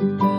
Old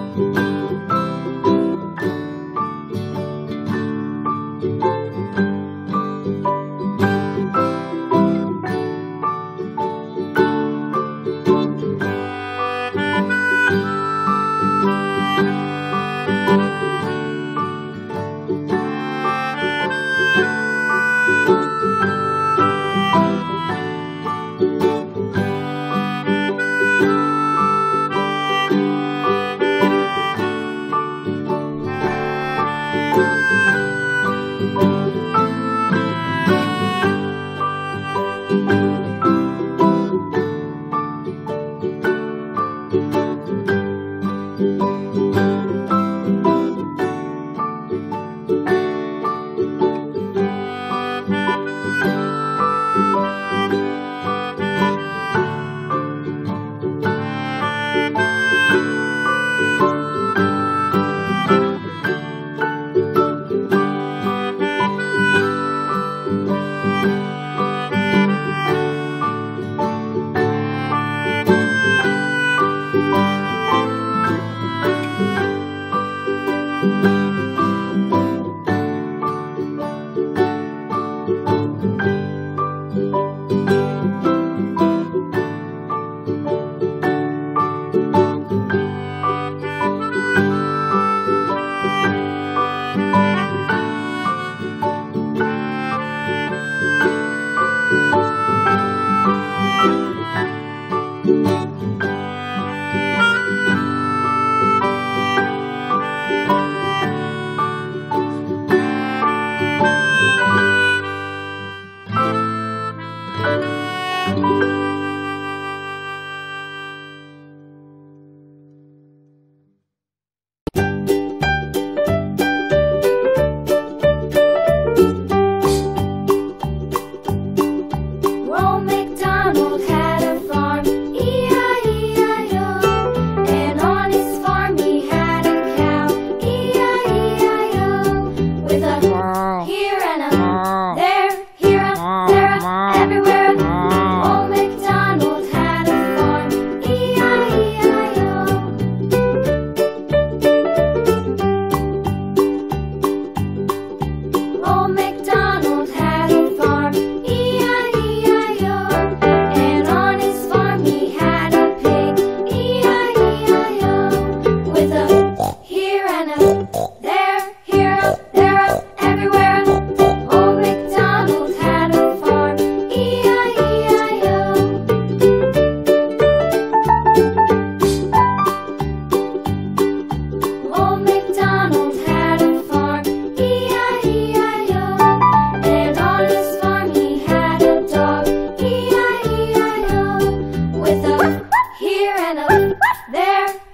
there,